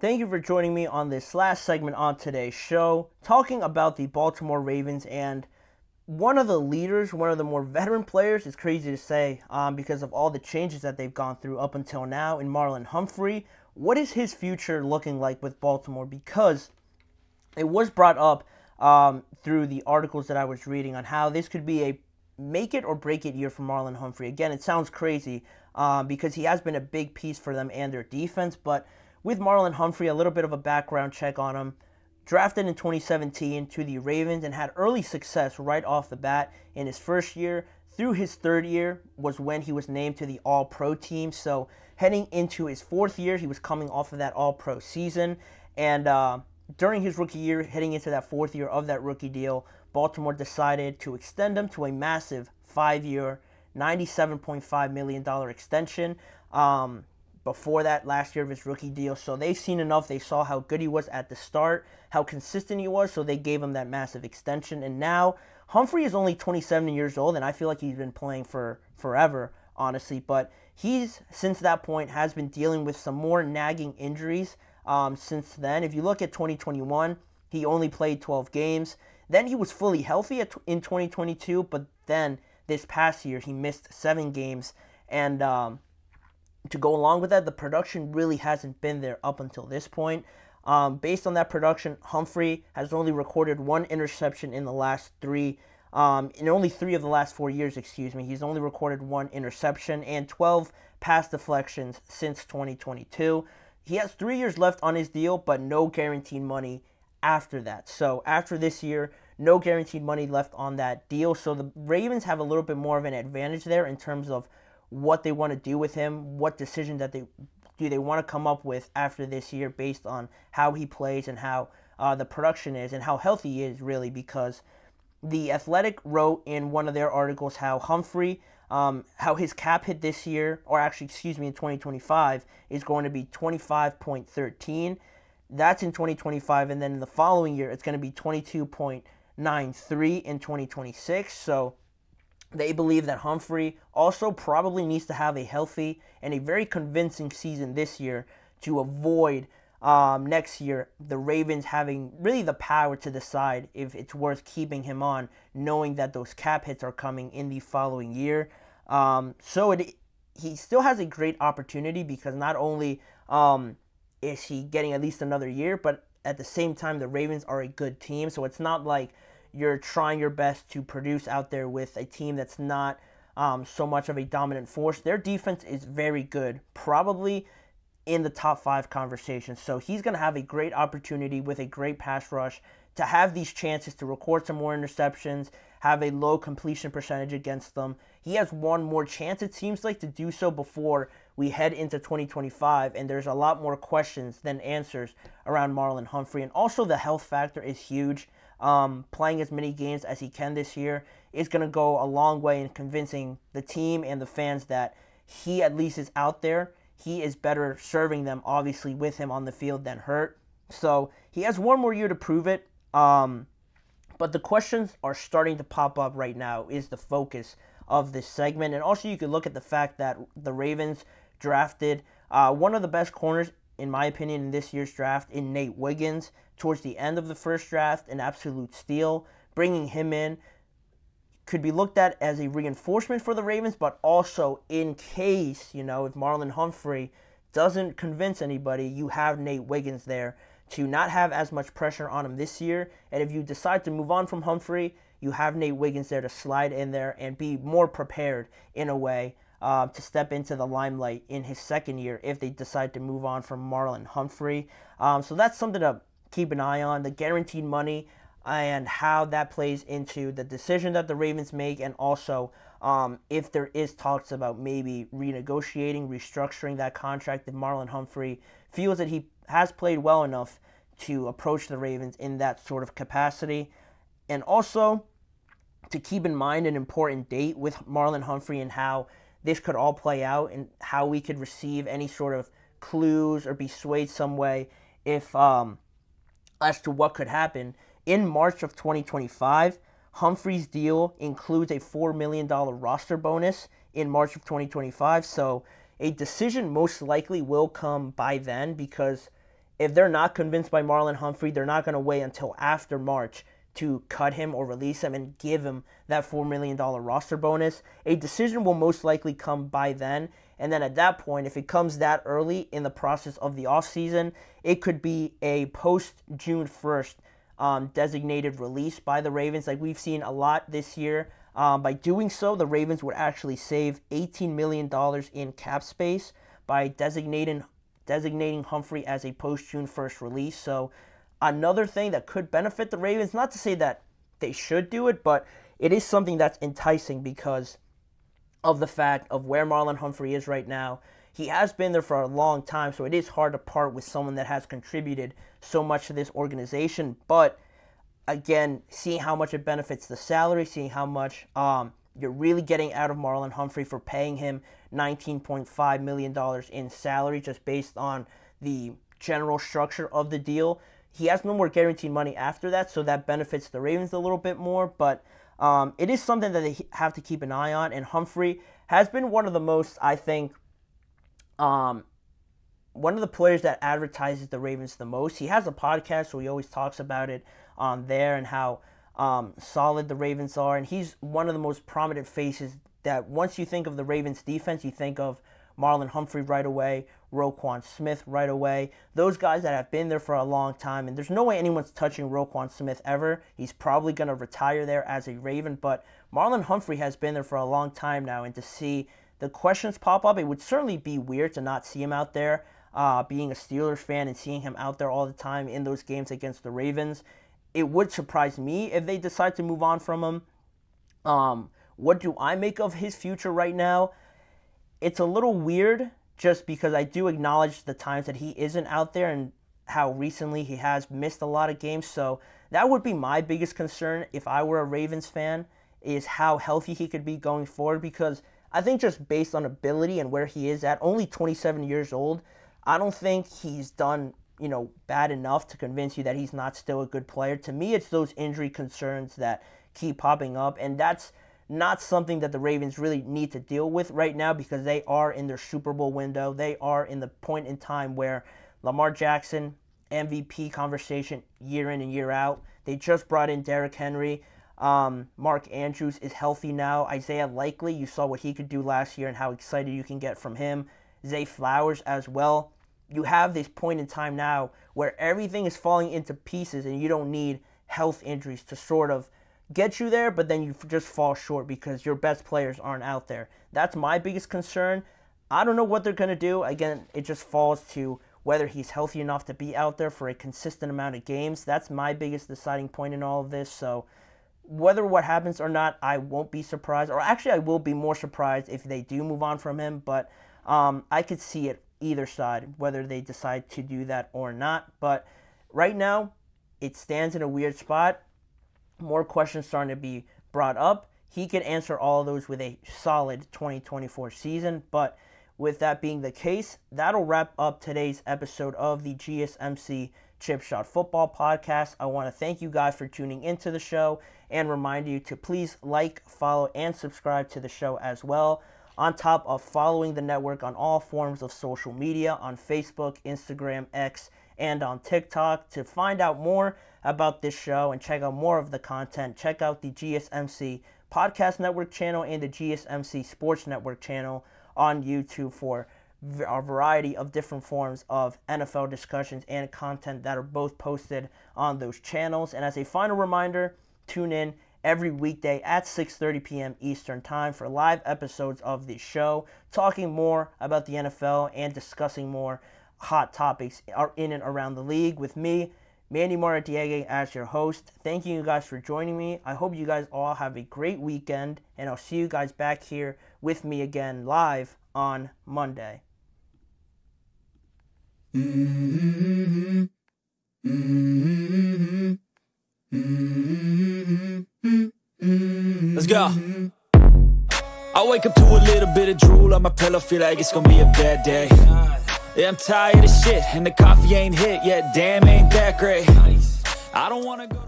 Thank you for joining me on this last segment on today's show, talking about the Baltimore Ravens and one of the leaders, one of the more veteran players. It's crazy to say um, because of all the changes that they've gone through up until now in Marlon Humphrey. What is his future looking like with Baltimore? Because it was brought up um, through the articles that I was reading on how this could be a make it or break it year for Marlon Humphrey. Again, it sounds crazy um, because he has been a big piece for them and their defense, but with Marlon Humphrey, a little bit of a background check on him. Drafted in 2017 to the Ravens and had early success right off the bat in his first year. Through his third year was when he was named to the All Pro team. So, heading into his fourth year, he was coming off of that All Pro season. And uh, during his rookie year, heading into that fourth year of that rookie deal, Baltimore decided to extend him to a massive five year, $97.5 million extension. Um, before that last year of his rookie deal. So they've seen enough. They saw how good he was at the start, how consistent he was, so they gave him that massive extension. And now Humphrey is only 27 years old, and I feel like he's been playing for forever, honestly. But he's since that point has been dealing with some more nagging injuries um, since then. If you look at 2021, he only played 12 games. Then he was fully healthy in 2022, but then this past year he missed seven games, and um, to go along with that, the production really hasn't been there up until this point. Um, based on that production, Humphrey has only recorded one interception in the last three, um, in only three of the last four years, excuse me. He's only recorded one interception and 12 pass deflections since 2022. He has three years left on his deal, but no guaranteed money after that. So after this year, no guaranteed money left on that deal. So the Ravens have a little bit more of an advantage there in terms of what they want to do with him, what decision that they do they want to come up with after this year based on how he plays and how uh, the production is and how healthy he is really because the athletic wrote in one of their articles how humphrey um, how his cap hit this year or actually excuse me in 2025 is going to be 25.13 that's in 2025 and then in the following year it's going to be 22.93 in 2026 so they believe that Humphrey also probably needs to have a healthy and a very convincing season this year to avoid um, next year the Ravens having really the power to decide if it's worth keeping him on, knowing that those cap hits are coming in the following year. Um, so it, he still has a great opportunity because not only um, is he getting at least another year, but at the same time the Ravens are a good team. So it's not like you're trying your best to produce out there with a team that's not um, so much of a dominant force. Their defense is very good, probably in the top five conversation. So he's going to have a great opportunity with a great pass rush to have these chances to record some more interceptions, have a low completion percentage against them. He has one more chance, it seems like, to do so before we head into 2025, and there's a lot more questions than answers around Marlon Humphrey. And also, the health factor is huge um, playing as many games as he can this year is going to go a long way in convincing the team and the fans that he at least is out there. He is better serving them, obviously, with him on the field than hurt. So he has one more year to prove it. Um, but the questions are starting to pop up right now, is the focus of this segment. And also, you could look at the fact that the Ravens drafted uh, one of the best corners in my opinion, in this year's draft in Nate Wiggins towards the end of the first draft, an absolute steal. Bringing him in could be looked at as a reinforcement for the Ravens, but also in case, you know, if Marlon Humphrey doesn't convince anybody, you have Nate Wiggins there to not have as much pressure on him this year. And if you decide to move on from Humphrey, you have Nate Wiggins there to slide in there and be more prepared in a way uh, to step into the limelight in his second year if they decide to move on from Marlon Humphrey. Um, so that's something to keep an eye on. The guaranteed money and how that plays into the decision that the Ravens make, and also um, if there is talks about maybe renegotiating, restructuring that contract if Marlon Humphrey feels that he has played well enough to approach the Ravens in that sort of capacity. And also to keep in mind an important date with Marlon Humphrey and how this could all play out and how we could receive any sort of clues or be swayed some way if um, as to what could happen. In March of 2025, Humphrey's deal includes a $4 million roster bonus in March of 2025. So a decision most likely will come by then because if they're not convinced by Marlon Humphrey, they're not going to wait until after March to cut him or release him and give him that $4 million roster bonus. A decision will most likely come by then. And then at that point, if it comes that early in the process of the offseason, it could be a post June 1st um, designated release by the Ravens. Like we've seen a lot this year. Um, by doing so, the Ravens would actually save $18 million in cap space by designating designating Humphrey as a post June 1st release. So another thing that could benefit the Ravens, not to say that they should do it, but it is something that's enticing because of the fact of where Marlon Humphrey is right now. He has been there for a long time, so it is hard to part with someone that has contributed so much to this organization. But again, seeing how much it benefits the salary, seeing how much um, you're really getting out of Marlon Humphrey for paying him $19.5 million in salary just based on the general structure of the deal. He has no more guaranteed money after that, so that benefits the Ravens a little bit more. But um, it is something that they have to keep an eye on. And Humphrey has been one of the most, I think, um, one of the players that advertises the Ravens the most. He has a podcast, so he always talks about it on there and how um, solid the Ravens are. And he's one of the most prominent faces that once you think of the Ravens defense, you think of Marlon Humphrey right away, Roquan Smith right away. Those guys that have been there for a long time, and there's no way anyone's touching Roquan Smith ever. He's probably going to retire there as a Raven, but Marlon Humphrey has been there for a long time now, and to see the questions pop up, it would certainly be weird to not see him out there. Uh, being a Steelers fan and seeing him out there all the time in those games against the Ravens, it would surprise me if they decide to move on from him. Um, what do I make of his future right now? It's a little weird just because I do acknowledge the times that he isn't out there and how recently he has missed a lot of games. So that would be my biggest concern if I were a Ravens fan is how healthy he could be going forward because I think just based on ability and where he is at, only 27 years old, I don't think he's done you know, bad enough to convince you that he's not still a good player. To me, it's those injury concerns that keep popping up, and that's not something that the Ravens really need to deal with right now because they are in their Super Bowl window. They are in the point in time where Lamar Jackson, MVP conversation year in and year out. They just brought in Derrick Henry. Um, Mark Andrews is healthy now. Isaiah Likely, you saw what he could do last year and how excited you can get from him. Zay Flowers as well you have this point in time now where everything is falling into pieces and you don't need health injuries to sort of get you there, but then you just fall short because your best players aren't out there. That's my biggest concern. I don't know what they're going to do. Again, it just falls to whether he's healthy enough to be out there for a consistent amount of games. That's my biggest deciding point in all of this. So, whether what happens or not, I won't be surprised. Or actually, I will be more surprised if they do move on from him. But um, I could see it either side, whether they decide to do that or not. But right now, it stands in a weird spot. More questions starting to be brought up. He could answer all those with a solid 2024 season. But with that being the case, that'll wrap up today's episode of the GSMC Chip Shot Football Podcast. I want to thank you guys for tuning into the show and remind you to please like, follow, and subscribe to the show as well on top of following the network on all forms of social media on Facebook, Instagram, X, and on TikTok. To find out more about this show and check out more of the content, check out the GSMC Podcast Network channel and the GSMC Sports Network channel on YouTube for a variety of different forms of NFL discussions and content that are both posted on those channels. And as a final reminder, tune in every weekday at 6:30 p.m. Eastern Time for live episodes of the show, talking more about the NFL and discussing more hot topics in and around the league with me, Manny Maradiaga, as your host. Thank you guys for joining me. I hope you guys all have a great weekend, and I'll see you guys back here with me again live on Monday. Let's go. I wake up to a little bit of drool on my pillow, feel like it's gonna be a bad day. Yeah, I'm tired of shit, and the coffee ain't hit yet. Damn, ain't that great. I don't wanna go